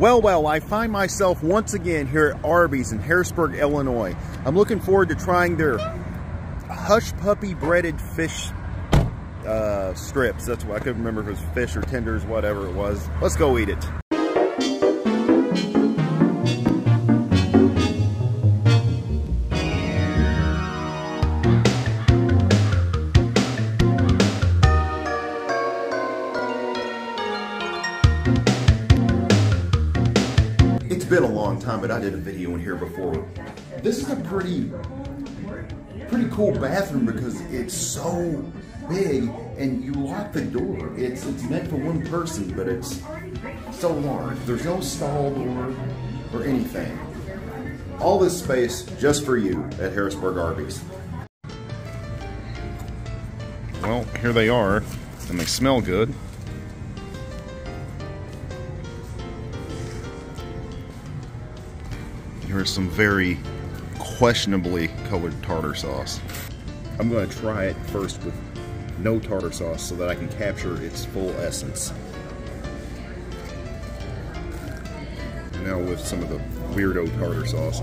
Well, well, I find myself once again here at Arby's in Harrisburg, Illinois. I'm looking forward to trying their hush puppy breaded fish uh, strips. That's what I couldn't remember if it was fish or tenders, whatever it was. Let's go eat it. Been a long time, but I did a video in here before. This is a pretty, pretty cool bathroom because it's so big and you lock the door. It's it's meant for one person, but it's so large. There's no stall door or anything. All this space just for you at Harrisburg Arby's. Well, here they are, and they smell good. Here's some very questionably colored tartar sauce. I'm going to try it first with no tartar sauce so that I can capture its full essence. Now with some of the weirdo tartar sauce.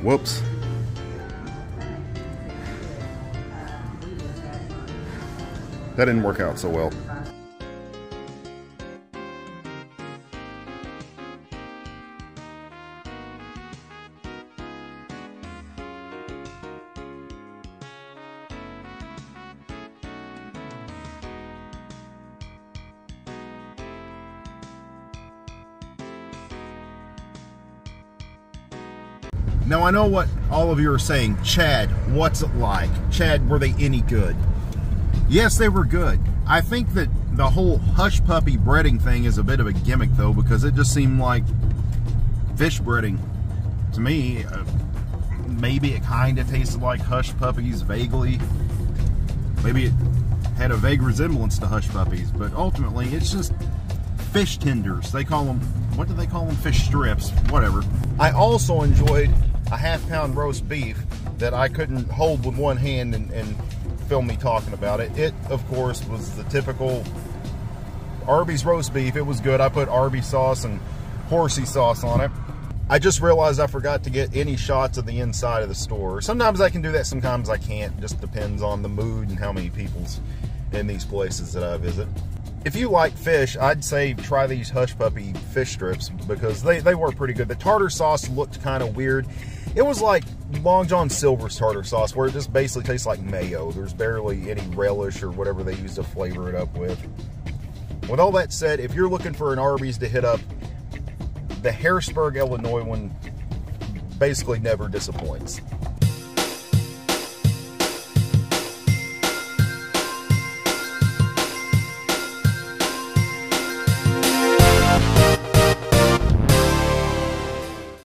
Whoops. That didn't work out so well. Now I know what all of you are saying. Chad, what's it like? Chad, were they any good? Yes, they were good. I think that the whole hush puppy breading thing is a bit of a gimmick though because it just seemed like fish breading to me. Uh, maybe it kind of tasted like hush puppies vaguely. Maybe it had a vague resemblance to hush puppies, but ultimately it's just fish tenders. They call them, what do they call them? Fish strips, whatever. I also enjoyed a half pound roast beef that I couldn't hold with one hand and, and film me talking about it. It, of course, was the typical Arby's roast beef. It was good. I put Arby's sauce and horsey sauce on it. I just realized I forgot to get any shots of the inside of the store. Sometimes I can do that, sometimes I can't. Just depends on the mood and how many people's in these places that I visit. If you like fish, I'd say try these Hush Puppy fish strips because they, they were pretty good. The tartar sauce looked kind of weird. It was like Long John Silver's tartar sauce where it just basically tastes like mayo. There's barely any relish or whatever they use to flavor it up with. With all that said, if you're looking for an Arby's to hit up, the Harrisburg, Illinois one basically never disappoints.